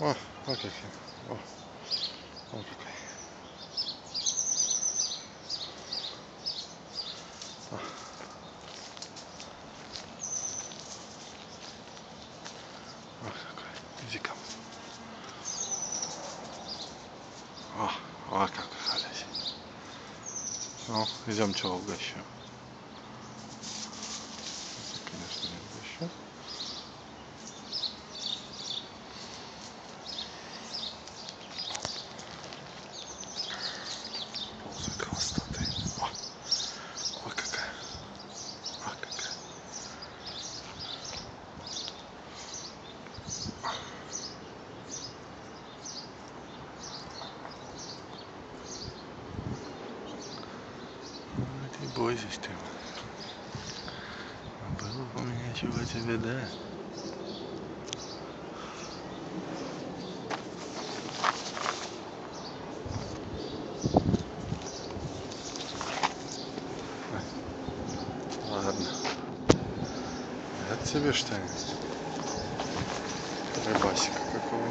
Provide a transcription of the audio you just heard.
О, о какой. О, о какой. О. О, какой. Иди ко. О, о, как хороший. Ну, идемте угощу. Это, бойся ты. Было бы у меня чего тебе дать. Ладно. Дать тебе что-нибудь? Рыбасика какого-нибудь.